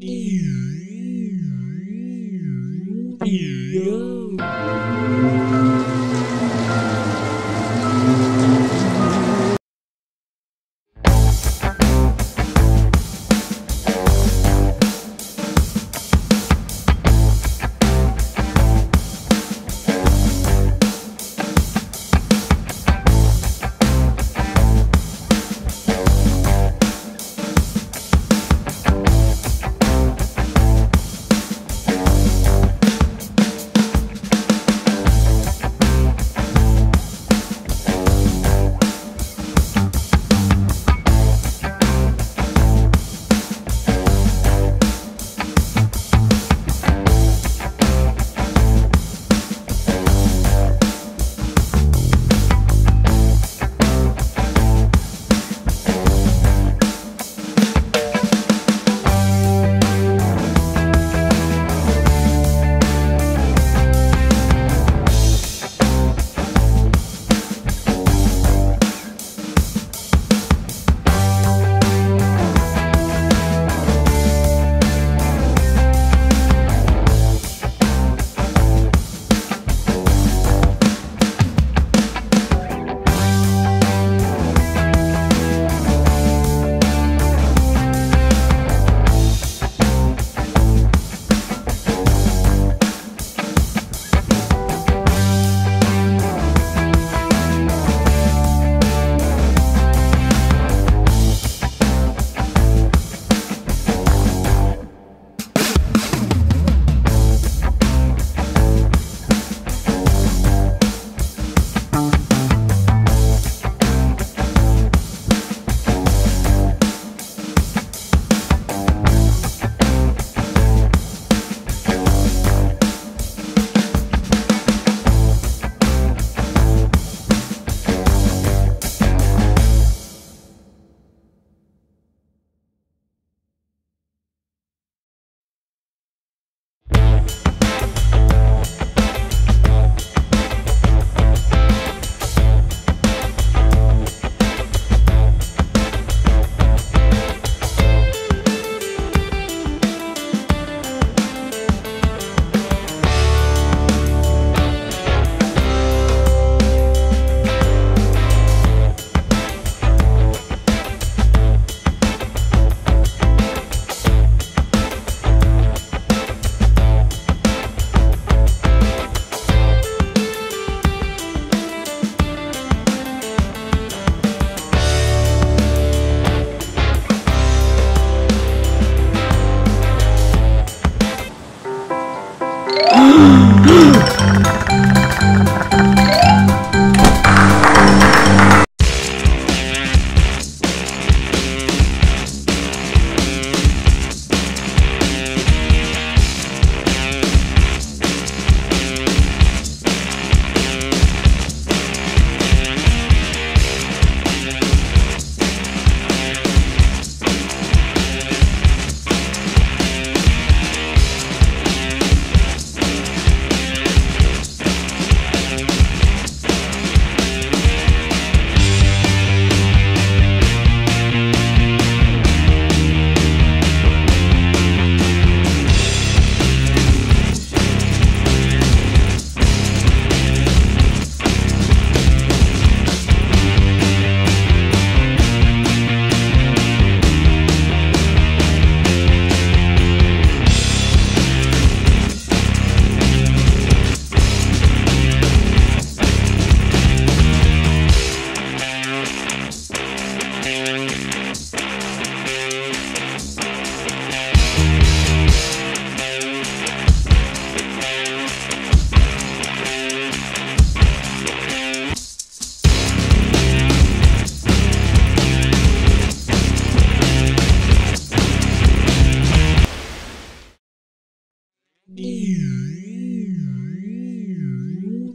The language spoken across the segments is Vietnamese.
Yeah.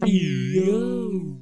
唉哟